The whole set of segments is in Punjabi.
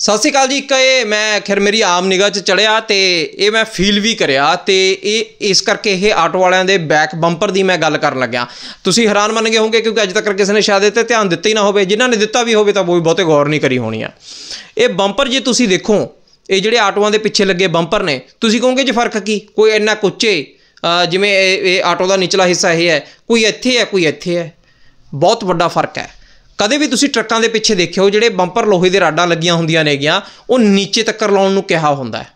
ਸਤਿ ਸ਼੍ਰੀ ਅਕਾਲ ਜੀ, ਇੱਕ ਇਹ ਮੈਂ ਖੈਰ ਮੇਰੀ ਆਮ ਨਿਗਾਹ 'ਚ ਚੜਿਆ ਤੇ ਇਹ ਮੈਂ ਫੀਲ ਵੀ ਕਰਿਆ ਤੇ ਇਹ, ਇਸ ਕਰਕੇ ਇਹ ਆਟੋ ਵਾਲਿਆਂ ਦੇ ਬੈਕ ਬੰਪਰ ਦੀ ਮੈਂ ਗੱਲ ਕਰਨ ਲੱਗਿਆ। ਤੁਸੀਂ ਹੈਰਾਨ ਮੰਨ ਗਏ ਹੋਵੋਗੇ ਕਿਉਂਕਿ ਅੱਜ ਤੱਕ ਕਿਸੇ ਨੇ ਸ਼ਾਇਦ ਇਹ ਤੇ ਧਿਆਨ ਦਿੱਤਾ ਹੀ ਨਾ ਹੋਵੇ। ਜਿਨ੍ਹਾਂ ਨੇ ਦਿੱਤਾ ਵੀ ਹੋਵੇ ਤਾਂ ਉਹ ਵੀ ਬਹੁਤੇ ਗੌਰ ਨਹੀਂ ਕਰੀ ਹੋਣੀ ਆ। ਇਹ ਬੰਪਰ ਜੇ ਤੁਸੀਂ ਦੇਖੋ, ਇਹ ਜਿਹੜੇ ਆਟੋਆਂ ਦੇ ਪਿੱਛੇ ਲੱਗੇ ਬੰਪਰ ਨੇ, ਤੁਸੀਂ ਕਹੋਗੇ ਜੇ ਫ਼ਰਕ ਕੀ? ਕੋਈ ਇੰਨਾ ਕੁੱਚੇ ਜਿਵੇਂ ਇਹ ਇਹ ਆਟੋ ਦਾ ਨਿਚਲਾ ਹਿੱਸਾ ਇਹ ਹੈ, ਕੋਈ ਇੱਥੇ ਹੈ, ਕੋਈ ਇੱਥੇ ਹੈ। ਬਹੁਤ ਵੱਡਾ ਫ਼ਰਕ ਹੈ। ਕਦੇ ਵੀ ਤੁਸੀਂ ਟਰੱਕਾਂ ਦੇ ਪਿੱਛੇ ਦੇਖਿਓ, ਜਿਹੜੇ ਬੰਪਰ ਲੋਹੇ ਦੇ ਰਾਡਾਂ ਲੱਗੀਆਂ ਹੁੰਦੀਆਂ ਨੇਗੀਆਂ, ਉਹ ਨੀਚੇ ਤੱਕ ਲਾਉਣ ਨੂੰ ਕਿਹਾ ਹੁੰਦਾ ਹੈ।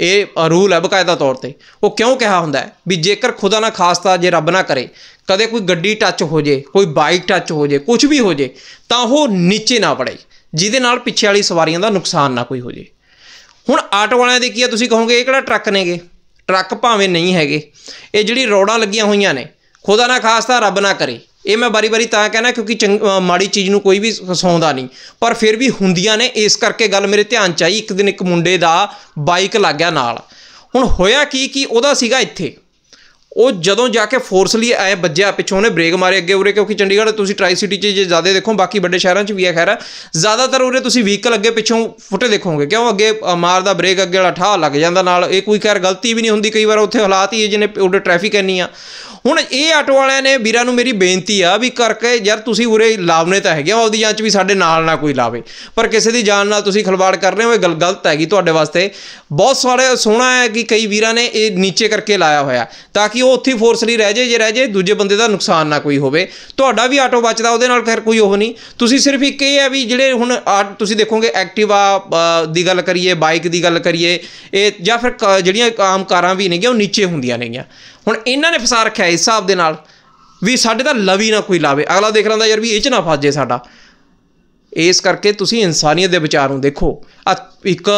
ਇਹ ਰੂਲ ਹੈ ਬਕਾਇਦਾ ਤੌਰ ਤੇ। ਉਹ ਕਿਉਂ ਕਿਹਾ ਹੁੰਦਾ ਹੈ? ਵੀ ਜੇਕਰ ਖੁਦਾ ਨਾ ਖਾਸਤਾ ਜੇ ਰੱਬ ਨਾ ਕਰੇ, ਕਦੇ ਕੋਈ ਗੱਡੀ ਟੱਚ ਹੋ ਜੇ, ਕੋਈ ਬਾਈਕ ਟੱਚ ਹੋ ਜੇ ਕੁਝ ਵੀ ਹੋ ਜੇ, ਤਾਂ ਉਹ ਨੀਚੇ ਨਾ ਪੜੇ ਜਿਹਦੇ ਨਾਲ ਪਿੱਛੇ ਵਾਲੀ ਸਵਾਰੀਆਂ ਦਾ ਨੁਕਸਾਨ ਨਾ ਕੋਈ ਹੋ ਜੇ। ਹੁਣ ਆਟੋ ਵਾਲਿਆਂ ਦੇ ਕੀ ਆ, ਤੁਸੀਂ ਕਹੋਗੇ, ਇਹ ਕਿਹੜਾ ਟਰੱਕ ਨੇਗੇ? ਟਰੱਕ ਭਾਵੇਂ ਨਹੀਂ ਹੈਗੇ। ਇਹ ਜਿਹੜੀ ਰੋਡਾਂ ਲੱਗੀਆਂ ਹੋਈਆਂ ਨੇ, ਖੁਦਾ ਨਾ ਖਾਸਤਾ ਰੱਬ ਨਾ ਕਰੇ ਇਹ ਮੈਂ ਬਾਰੀ-ਬਾਰੀ ਤਾਂ ਕਹਿਣਾ ਕਿਉਂਕਿ ਚੰਗ- ਮਾੜੀ ਚੀਜ਼ ਨੂੰ ਕੋਈ ਵੀ ਹਸਾਉਂਦਾ ਨਹੀਂ। ਪਰ ਫਿਰ ਵੀ ਹੁੰਦੀਆਂ ਨੇ, ਇਸ ਕਰਕੇ ਗੱਲ ਮੇਰੇ ਧਿਆਨ ਚ ਆਈ। ਇੱਕ ਦਿਨ ਇੱਕ ਮੁੰਡੇ ਦਾ ਬਾਈਕ ਲੱਗ ਗਿਆ ਨਾਲ। ਹੁਣ ਹੋਇਆ ਕੀ ਕਿ ਉਹਦਾ ਸੀਗਾ ਇੱਥੇ। ਉਹ ਜਦੋਂ ਜਾ ਕੇ ਫੋਰਸਲੀ ਐ ਵੱਜਿਆ, ਪਿੱਛੋਂ ਉਹਨੇ ਬ੍ਰੇਕ ਮਾਰੇ ਅੱਗੇ ਉਰੇ, ਕਿਉਂਕਿ ਚੰਡੀਗੜ੍ਹ ਤੁਸੀਂ ਟਰਾਈ ਸਿਟੀ 'ਚ ਜੇ ਜ਼ਿਆਦਾ ਦੇਖੋ, ਬਾਕੀ ਵੱਡੇ ਸ਼ਹਿਰਾਂ 'ਚ ਵੀ ਹੈ ਖੈਰ। ਜ਼ਿਆਦਾਤਰ ਉਰੇ ਤੁਸੀਂ ਵਹੀਕਲ ਅੱਗੇ ਪਿੱਛੋਂ ਫੁੱਟੇ ਦੇਖੋਗੇ। ਕਿਉਂ? ਅੱਗੇ ਮਾਰਦਾ ਬ੍ਰੇਕ ਅੱਗੇ ਵਾਲਾ ਠਾਹ ਲੱਗ ਜਾਂਦਾ ਨਾਲ। ਇਹ ਕੋਈ ਖੈਰ ਗਲਤੀ ਵੀ ਨਹੀਂ ਹੁੰਦੀ, ਕਈ ਵਾਰ ਉੱਥੇ ਹਾਲਾਤ ਹੀ ਜਿਹਨੇ ਉਰੇ ਟ੍ਰੈਫਿਕ ਇੰਨੀ ਆ। ਹੁਣ ਇਹ ਆਟੋ ਵਾਲਿਆਂ ਨੇ ਵੀਰਾਂ ਨੂੰ ਮੇਰੀ ਬੇਨਤੀ ਆ ਵੀ ਕਰਕੇ ਯਾਰ ਤੁਸੀਂ ਉਰੇ ਲਾਵਨੇ ਤਾਂ ਹੈਗੇ ਆ ਉਹਦੀ ਜਾਂਚ ਵੀ ਸਾਡੇ ਨਾਲ ਨਾ ਕੋਈ ਲਾਵੇ। ਪਰ ਕਿਸੇ ਦੀ ਜਾਨ ਨਾਲ ਤੁਸੀਂ ਖਲਵਾੜ ਕਰ ਰਹੇ ਹੋ, ਇਹ ਗੱਲ ਗਲਤ ਹੈਗੀ ਤੁਹਾਡੇ ਵਾਸਤੇ। ਬਹੁਤ ਸਾਰੇ ਸੋਹਣਾ ਹੈ ਕਿ ਕਈ ਵੀਰਾਂ ਨੇ ਇਹ ਨੀਚੇ ਕਰਕੇ ਲਾਇਆ ਹੋਇਆ ਤਾਂ ਕਿ ਉਹ ਉੱਥੇ ਫੋਰਸਲੀ ਰਹਿ ਜੇ ਜੇ ਰਹਿ ਜੇ ਦੂਜੇ ਬੰਦੇ ਦਾ ਨੁਕਸਾਨ ਨਾ ਕੋਈ ਹੋਵੇ। ਤੁਹਾਡਾ ਵੀ ਆਟੋ ਬਚਦਾ, ਉਹਦੇ ਨਾਲ ਖੈਰ ਕੋਈ ਉਹ ਨਹੀਂ। ਤੁਸੀਂ ਸਿਰਫ ਇੱਕ ਇਹ ਹੈ ਵੀ ਜਿਹੜੇ ਹੁਣ ਆ- ਤੁਸੀਂ ਦੇਖੋਗੇ ਐਕਟਿਵਾ ਦੀ ਗੱਲ ਕਰੀਏ, ਬਾਈਕ ਦੀ ਗੱਲ ਕਰੀਏ, ਇਹ ਜਾਂ ਫਿਰ ਕ- ਜਿਹੜੀਆਂ ਆਮ ਕਾਰਾਂ ਵੀ ਨੇਗੀਆਂ, ਉਹ ਨੀਚੇ ਹੁੰਦੀਆਂ ਨੇਗੀਆਂ। ਹੁਣ ਇਹਨਾਂ ਨੇ ਫਸਾ ਰੱਖਿਆ ਇਸ ਹਿਸਾਬ ਦੇ ਨਾਲ ਵੀ ਸਾਡੇ ਤਾਂ ਲਵੀ ਨਾ ਕੋਈ ਲਾਵੇ। ਅਗਲਾ ਦੇਖ ਲੈਂਦਾ ਯਾਰ ਵੀ ਇਹ ਚ ਨਾ ਫਸ ਜੇ ਸਾਡਾ। ਇਸ ਕਰਕੇ ਤੁਸੀਂ ਇਨਸਾਨੀਅਤ ਦੇ ਵਿਚਾਰ ਨੂੰ ਦੇਖੋ। ਆ ਇੱਕ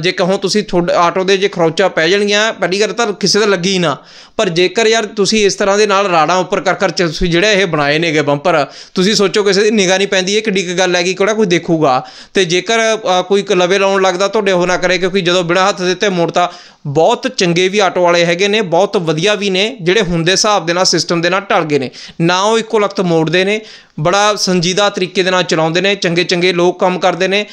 ਜੇ ਕਹੋ ਤੁਸੀਂ ਤੁਹਾਡੇ ਆਟੋ ਦੇ ਜੇ ਖਰੋਚਾ ਪੈ ਜਾਣਗੀਆਂ, ਪਹਿਲੀ ਗੱਲ ਤਾਂ ਕਿਸੇ ਦਾ ਲੱਗੀ ਹੀ ਨਾ। ਪਰ ਜੇਕਰ ਯਾਰ ਤੁਸੀਂ ਇਸ ਤਰ੍ਹਾਂ ਦੇ ਨਾਲ ਰਾੜਾਂ ਉੱਪਰ ਕਰ ਕਰ ਤੁਸੀਂ ਜਿਹੜੇ ਇਹ ਬਣਾਏ ਨੇਗੇ ਬੰਪਰ, ਤੁਸੀਂ ਸੋਚੋ ਕਿਸੇ ਦੀ ਨਿਗਾਹ ਨਹੀਂ ਪੈਂਦੀ, ਇਹ ਕਿੱਡੀ ਕੁ ਗੱਲ ਹੈਗੀ, ਕਿਹੜਾ ਕੋਈ ਦੇਖੂਗਾ। ਤੇ ਜੇਕਰ ਕੋਈ ਕ- ਲਵੇ ਲਾਉਣ ਲੱਗਦਾ, ਤੁਹਾਡੇ ਉਹ ਨਾ ਕਰੇ, ਕਿਉਂਕਿ ਜਦੋਂ ਬਿਨਾਂ ਹੱਥ ਦਿੱਤੇ ਮੋੜਤਾ ਬਹੁਤ ਚੰਗੇ ਵੀ ਆਟੋ ਵਾਲੇ ਹੈਗੇ ਨੇ, ਬਹੁਤ ਵਧੀਆ ਵੀ ਨੇ, ਜਿਹੜੇ ਹੁੰਦੇ ਹਿਸਾਬ ਦੇ ਨਾਲ ਸਿਸਟਮ ਦੇ ਨਾਲ ਢਲ ਗਏ ਨੇ। ਨਾ ਉਹ ਇੱਕੋ ਲਖਤ ਮੋੜਦੇ ਨੇ, ਬੜਾ ਸੰਜੀਦਾ ਤਰੀਕੇ ਦੇ ਨਾਲ ਚਲਾਉਂਦੇ ਨੇ, ਚੰਗੇ ਚੰਗੇ ਲੋਕ ਕੰਮ ਕਰਦੇ ਨੇ।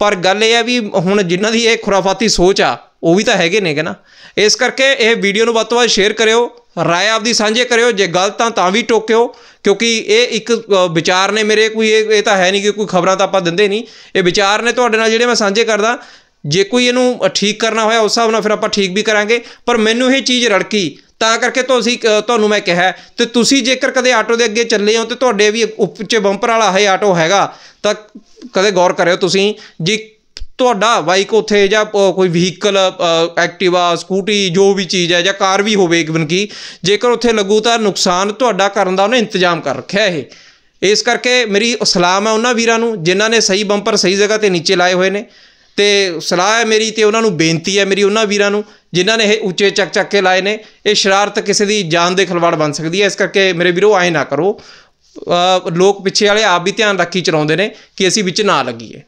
ਪਰ ਗੱਲ ਇਹ ਹੈ ਵੀ ਹੁਣ ਜਿਨ੍ਹਾਂ ਦੀ ਇਹ ਖੁਰਾਫਾਤੀ ਸੋਚ ਆ, ਉਹ ਵੀ ਤਾਂ ਹੈਗੇ ਨੇਗੇ ਨਾ। ਇਸ ਕਰਕੇ ਇਹ ਵੀਡੀਓ ਨੂੰ ਵੱਧ ਤੋਂ ਵੱਧ ਸ਼ੇਅਰ ਕਰਿਓ, ਰਾਏ ਆਪਦੀ ਸਾਂਝੇ ਕਰਿਓ, ਜੇ ਗਲਤ ਆ ਤਾਂ ਵੀ ਟੋਕਿਓ, ਕਿਉਂਕਿ ਇਹ ਇੱਕ ਵਿਚਾਰ ਨੇ ਮੇਰੇ ਕੋਈ, ਇਹ ਇਹ ਤਾਂ ਹੈ ਨਹੀਂ ਕਿ ਕੋਈ ਖਬਰਾਂ ਤਾਂ ਆਪਾਂ ਦਿੰਦੇ ਨਹੀਂ। ਇਹ ਵਿਚਾਰ ਨੇ ਤੁਹਾਡੇ ਨਾਲ ਜਿਹੜੇ ਮੈਂ ਸਾਂਝੇ ਕਰਦਾ, ਜੇ ਕੋਈ ਇਹਨੂੰ ਠੀਕ ਕਰਨਾ ਹੋਇਆ ਉਸ ਹਿਸਾਬ ਨਾਲ ਫਿਰ ਆਪਾਂ ਠੀਕ ਵੀ ਕਰਾਂਗੇ, ਪਰ ਮੈਨੂੰ ਇਹ ਚੀਜ਼ ਰੜਕੀ ਤਾਂ ਕਰਕੇ ਤੁਸੀਂ ਅ, ਤੁਹਾਨੂੰ ਮੈਂ ਕਿਹਾ ਤੇ ਤੁਸੀਂ ਜੇਕਰ ਕਦੇ ਆਟੋ ਦੇ ਅੱਗੇ ਚੱਲੇ ਹੋ ਤੇ ਤੁਹਾਡੇ ਵੀ ਉੱਚੇ ਬੰਪਰ ਵਾਲਾ ਹੈ ਆਟੋ ਹੈਗਾ ਤਾਂ ਕਦੇ ਗੌਰ ਕਰਿਓ ਤੁਸੀਂ ਜੀ ਤੁਹਾਡਾ ਬਾਈਕ ਉੱਥੇ ਜਾਂ ਕੋਈ ਵਹੀਕਲ ਐਕਟਿਵਾ ਸਕੂਟੀ ਜੋ ਵੀ ਚੀਜ਼ ਹੈ ਜਾਂ ਕਾਰ ਵੀ ਹੋਵੇ ਇਵਨ ਕੀ ਜੇਕਰ ਉੱਥੇ ਲੱਗੂ ਤਾਂ ਨੁਕਸਾਨ ਤੁਹਾਡਾ ਕਰਨ ਦਾ ਉਹਨੇ ਇੰਤਜ਼ਾਮ ਕਰ ਰੱਖਿਆ ਇਹ। ਇਸ ਕਰਕੇ ਮੇਰੀ ਸਲਾਮ ਹੈ ਉਹਨਾਂ ਵੀਰਾਂ ਨੂੰ ਜਿਨ੍ਹਾਂ ਨੇ ਸਹੀ ਬੰਪਰ ਸਹੀ ਜਗ੍ਹਾ ਤੇ ਨੀਚੇ ਲਾਏ ਹੋਏ ਨੇ। ਤੇ ਸਲਾਹ ਹੈ ਮੇਰੀ ਤੇ ਉਹਨਾਂ ਨੂੰ ਬੇਨਤੀ ਹੈ ਮੇਰੀ ਉਹਨਾਂ ਵੀਰਾਂ ਨੂੰ, ਜਿਨ੍ਹਾਂ ਨੇ ਇਹ ਉੱਚੇ ਚੱਕ ਚੱਕ ਕੇ ਲਾਏ ਨੇ, ਇਹ ਸ਼ਰਾਰਤ ਕਿਸੇ ਦੀ ਜਾਨ ਦੇ ਖਿਲਵਾੜ ਬਣ ਸਕਦੀ ਹੈ। ਇਸ ਕਰਕੇ ਮੇਰੇ ਵੀਰੋ ਐਂ ਨਾ ਕਰੋ। ਲੋਕ ਪਿੱਛੇ ਵਾਲੇ ਆਪ ਵੀ ਧਿਆਨ ਰੱਖੀ ਚਲਾਉਂਦੇ ਨੇ ਕਿ ਅਸੀਂ ਵਿੱਚ ਨਾ ਲੱਗੀਏ।